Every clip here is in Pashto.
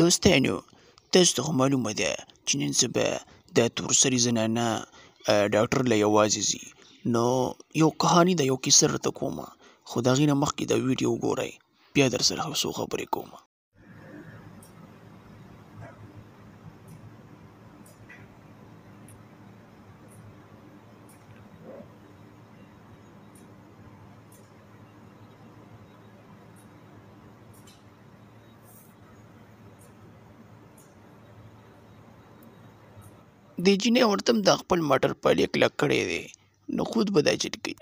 دوستانو تاسو ته خو معلومه ده چې نن سبا دا تورسري زنانه ډاکټر له یوازې ځي نو یو کهاني ده یو کیسه درته کوم خو د هغې نه مخکې دا ویډیو وګورئ بیا در سره څو خبرې کوم دې جینې ورته دا خپل مټر پلې کلک کړی دی نو خود به دا چټ کوي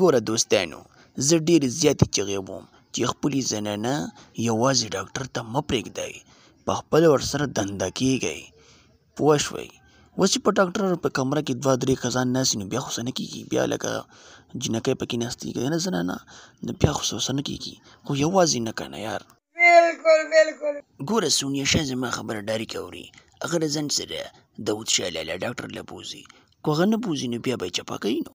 ګوره دوستانو زه ډېر زیاتې چغې وم چې خپلې زنانه یوازې ډاکټر ته مه پرېږدئ په خپله ورسره دنده کېږئ پوه شوئ اوس چې په ډاکټر په کمره کې دوه درې کسان ناست وي نو بیا خو څه نه کېږي بیا لکه جینکۍ پکې ناستې وي که نه زنانه نو بیا خو څه نه کېږي خو یوازې نه که نه یار بالکل بالکل ګوره سونیا شاه زما خبره ډاریک اوري هغه رزنټ سره داود شاه لالا ډاکټر له بوزي که هغه نه بوزي نو بیا به یې چپه کوي نو